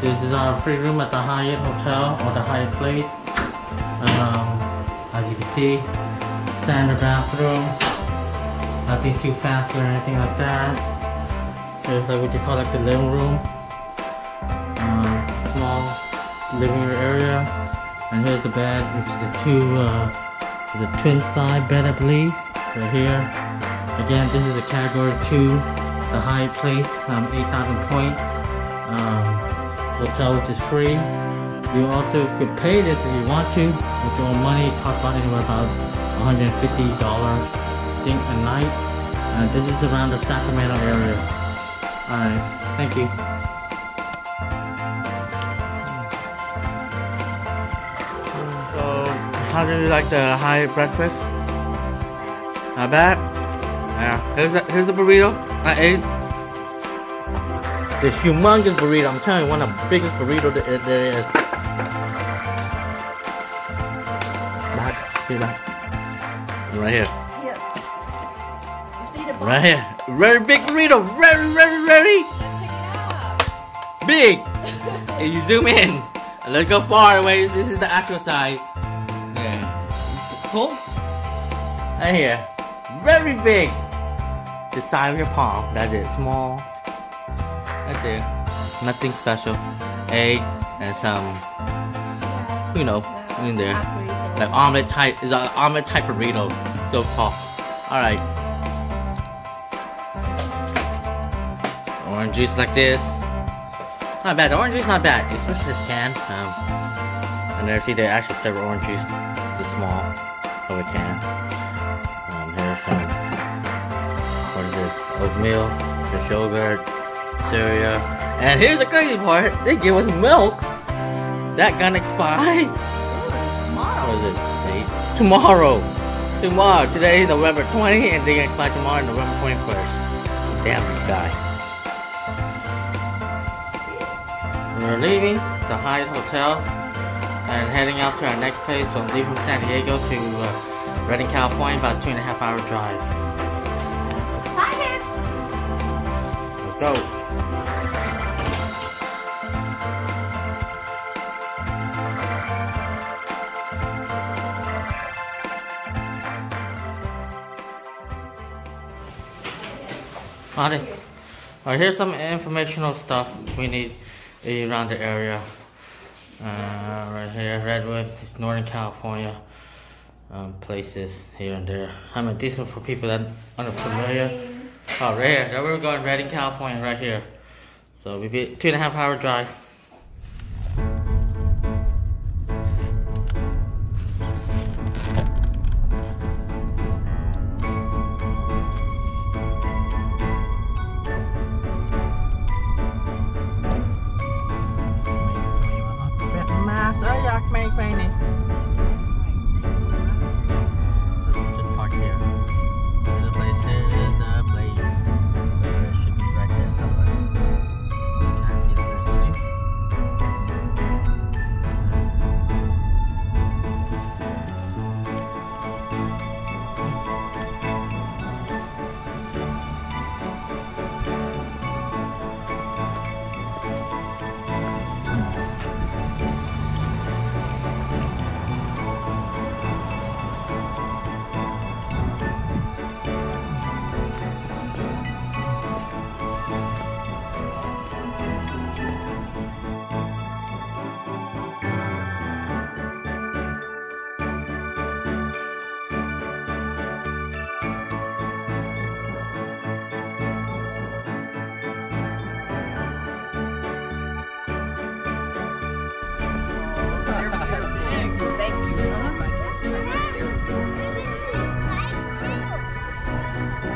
This is our free room at the Hyatt Hotel or the Hyatt Place. Um, as you can see, standard bathroom. Nothing too fancy or anything like that. Here's like what you call like the living room. Um, small living room area. And here's the bed, which is the two, uh, the twin side bed, I believe, right here. Again, this is a category two, the Hyatt Place, um, 8,000 point um, hotel, which is free. You also could pay this if you want to with your money. It costs about anywhere about $150 I think a night. Uh, this is around the Sacramento area. Alright, thank you. So, how do you like the high breakfast? Not bad? Yeah. Here's the, here's the burrito I ate. This humongous burrito. I'm telling you, one of the biggest burritos that there is. Back. See that? Right here. You see the? Right here. Very big burrito. Very, very, very big. And you zoom in. And let's go far away. This is the actual size. Yeah. Cool. Right here. Very big. The size of your palm. That's it. Small. Right there. Nothing special. Egg and some, you know, in there. Like omelet type. It's an omelet type burrito. So called. Alright. Orange juice like this. Not bad. The orange juice not bad. Especially this can. Um, I never see they actually serve orange juice this small of a can. Um, here's some. What is this? Oatmeal, the yogurt, cereal, and here's the crazy part. They give us milk. That gonna expire. Tomorrow. What is it? Date? Tomorrow. Tomorrow. Today is November 20 and they're gonna expire tomorrow, November 21st. Damn this guy. We're leaving the Hyatt Hotel and heading out to our next place. So I'm leaving from San Diego to uh, Redding, California, about two and a half hour drive. Excited. Let's go. Alright, Alright, here's some informational stuff we need around the area. Uh, right here, Redwood, it's Northern California. Um, places here and there. I mean, these are for people that aren't familiar. Oh, right here. There we're going, Redding, California, right here. So we be two and a half hour drive.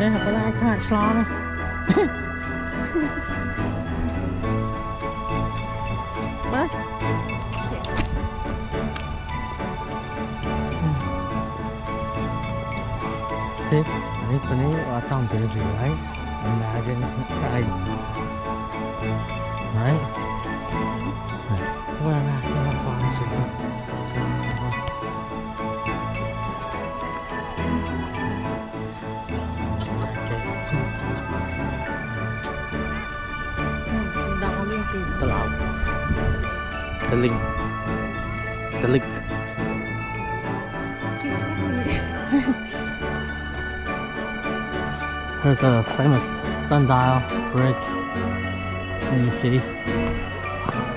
They have a lot of slime. มาสิอันนี้ตอนนี้เราต้องเปลี่ยนสีไว้มันมาจนใส่ไหนว่าน่าจะมาฟังเสียง the link. The link. Here's the famous sundial bridge. And you see.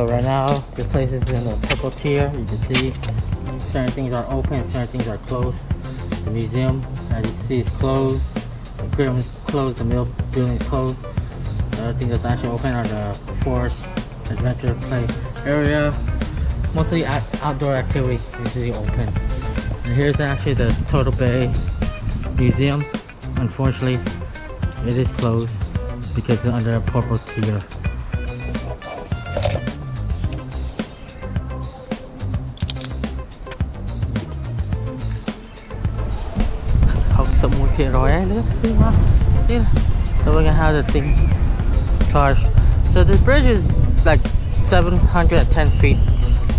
So right now, the place is in the purple tier. You can see certain things are open, certain things are closed. The museum, as you can see, is closed. The aquarium is closed. The mill building is closed. The other thing that's actually open are the forest adventure play area. Mostly out outdoor activities usually open. And here's actually the Turtle Bay Museum. Unfortunately, it is closed because it's under a purple tier. See wow see so we're gonna have the thing charged so the bridge is like 710 feet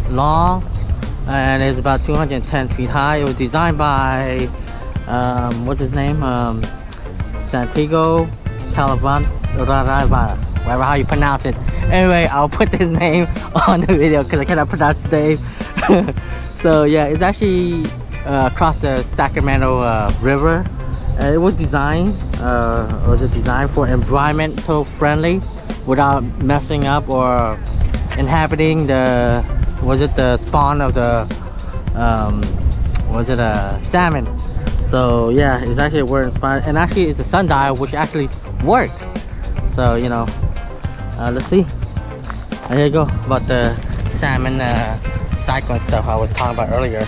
long and it's about 210 feet high. It was designed by um, what's his name? Um, Santiago Calavan whatever how you pronounce it. Anyway I'll put his name on the video because I cannot pronounce his name. So yeah it's actually uh, across the Sacramento uh, River. Uh, it was designed, uh, was it designed for environmental friendly without messing up or inhabiting the, was it the spawn of the, um, was it a salmon? So yeah, it's actually word inspired and actually it's a sundial which actually worked. So you know, uh, let's see. There you go about the salmon uh, cycle and stuff I was talking about earlier.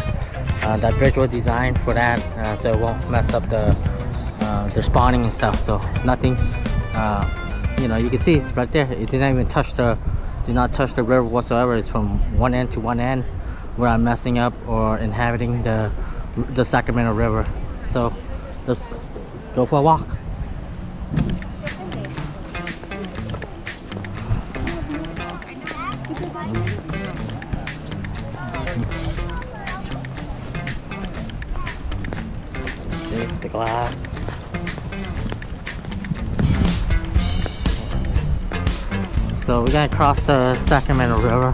Uh, that bridge was designed for that uh, so it won't mess up the uh, the spawning and stuff so nothing uh, you know you can see it's right there. It didn't even touch the did not touch the river whatsoever. It's from one end to one end where I'm messing up or inhabiting the the Sacramento River. So let's go for a walk. Glass. So we're gonna cross the Sacramento River.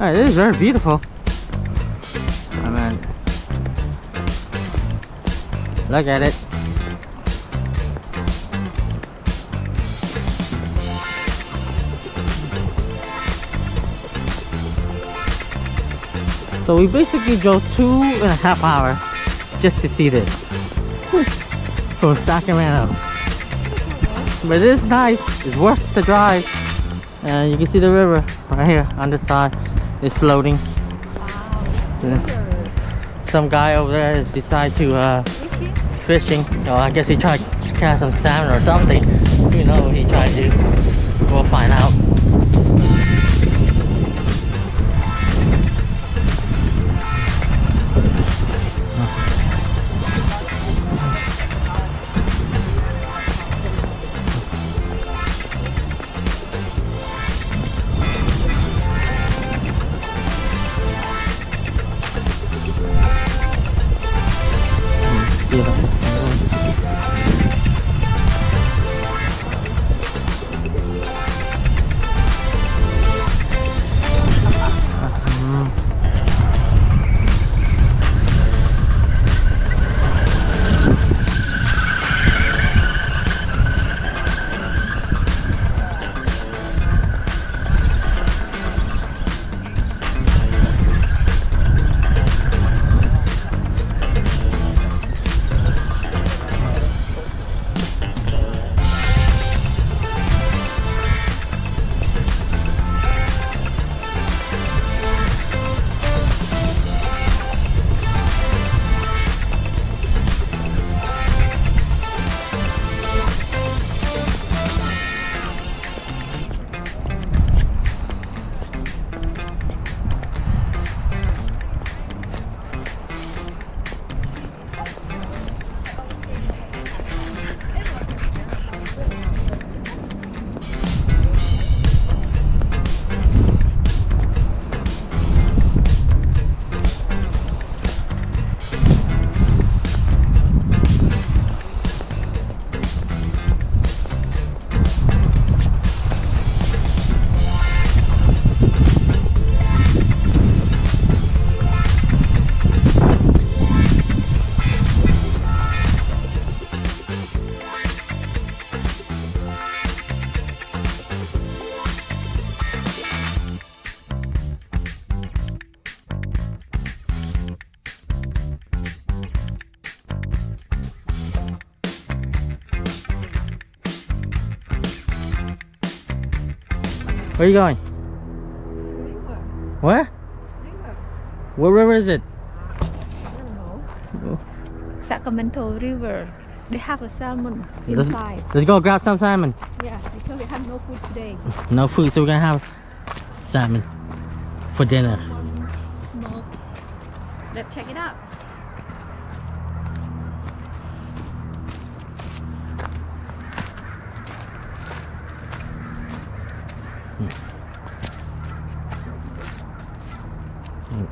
Alright, it is very beautiful. I mean, look at it. So we basically drove two and a half hours just to see this from Sacramento. But it is nice. It's worth the drive. And you can see the river right here on this side. It's floating. Yeah. Some guy over there has decided to uh, fishing. So I guess he tried to catch some salmon or something. Who knows he tried to Where are you going? River. Where? River. What river is it? I don't know. Sacramento River. They have a salmon Let's, inside. let's go grab some salmon. Yeah, because we have no food today. No food, so we're gonna have salmon for dinner. Smoke. Let's check it out.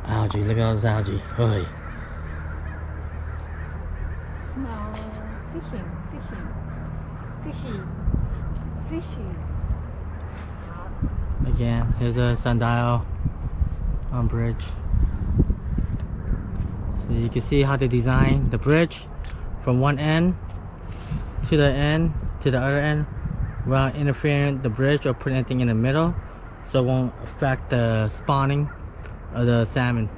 Oh, algae, look at all this algae. Oy. Smell fishing, fishing, fishy, fishy. Again, here's a sundial on bridge. So you can see how they design the bridge from one end to the end to the other end without interfering the bridge or putting anything in the middle so it won't affect the spawning of the salmon.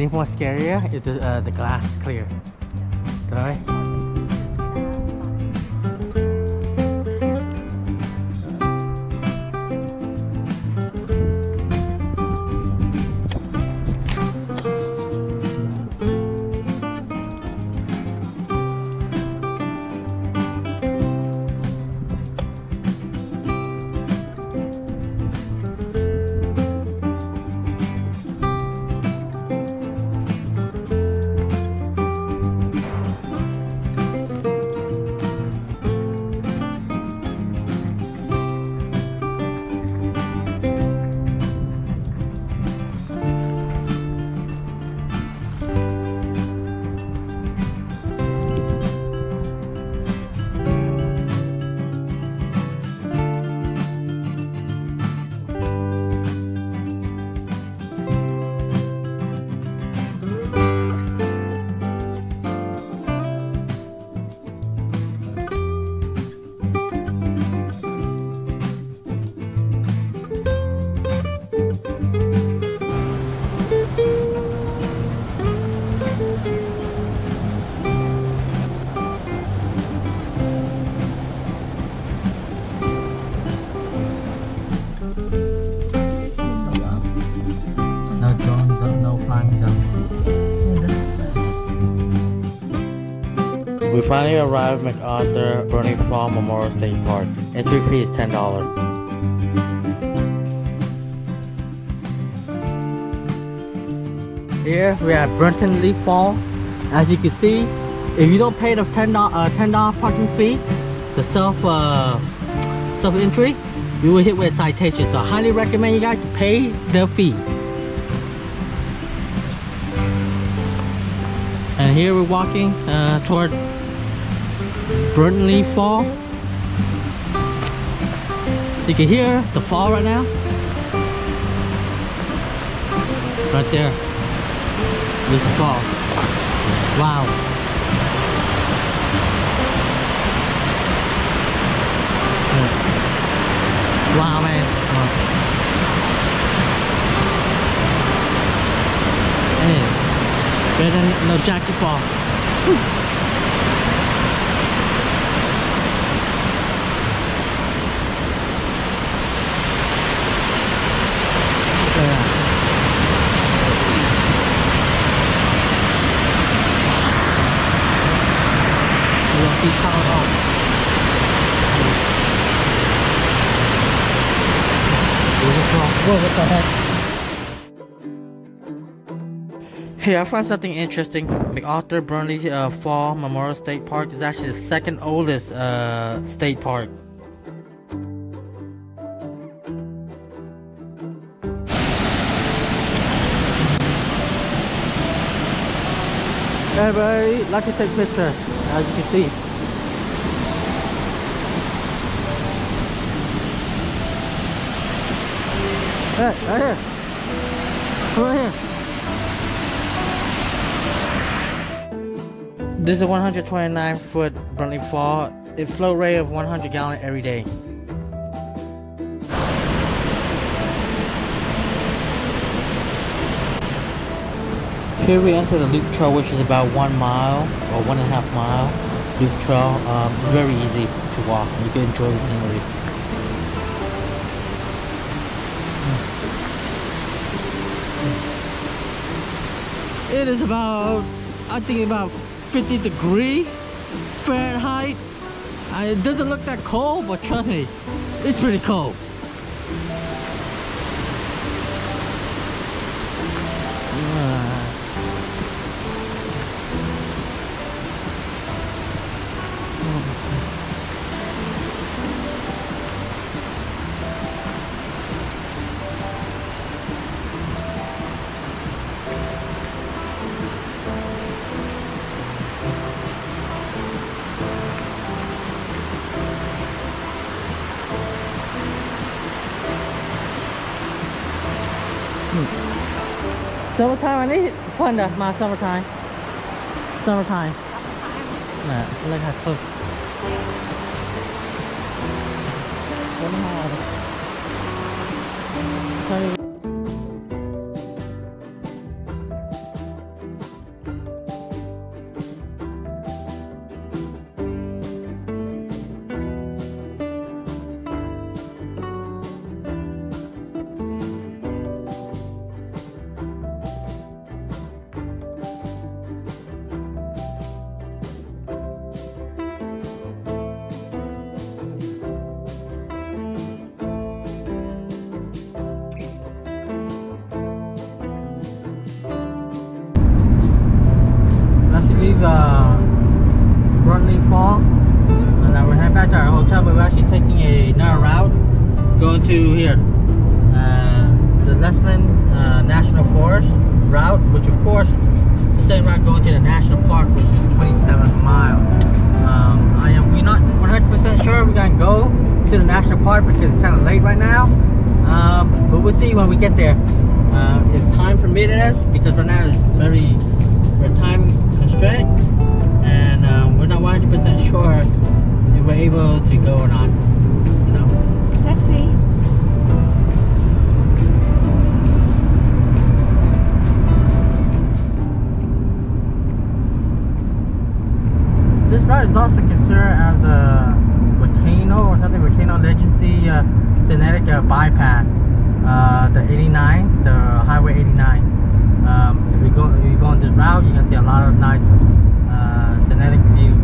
I more scarier, is the, uh, the glass clear. We finally arrived at McArthur Burney Fall Memorial State Park. Entry fee is ten dollars. Here we are at Brunton Leaf Fall. As you can see, if you don't pay the ten dollar uh, ten dollar parking fee, the self uh, self entry, you will hit with a citation. So I highly recommend you guys to pay the fee. And here we're walking uh, toward Burney Fall. You can hear the fall right now. Right there. this fall. Wow. Wow, man. Wow. Better than no Jackie Town Hall. Whoa, what the heck? Hey, I found something interesting. McArthur Burney uh, Fall Memorial State Park is actually the second oldest uh, state park. Everybody, like to take picture, as you can see. Hey, right here. Come right here. This is a 129 foot Burney Fall. It flow rate of 100 gallon every day. Here we enter the loop trail, which is about one mile or one and a half mile loop trail. Um, very easy to walk. You can enjoy the scenery. It is about, I think about 50 degree Fahrenheit. It doesn't look that cold, but trust me, it's pretty cold. Summertime, I need fun to my summertime. Summertime. Nah, look how close. One mile. Sorry. To the national park because it's kind of late right now. Um, but we'll see when we get there. Uh, if time permitted us, because right now it's very we're time constraint and um, we're not 100% sure if we're able to go or not. You know. Taxi. This route is also considered as the volcano legacy uh, scenic uh, bypass. Uh, the 89, the Highway 89. Um, if you go, if you go on this route, you can see a lot of nice uh, scenic view.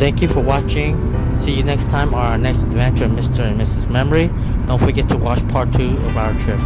Thank you for watching. See you next time on our next adventure, Mr. and Mrs. Memory. Don't forget to watch part two of our trip.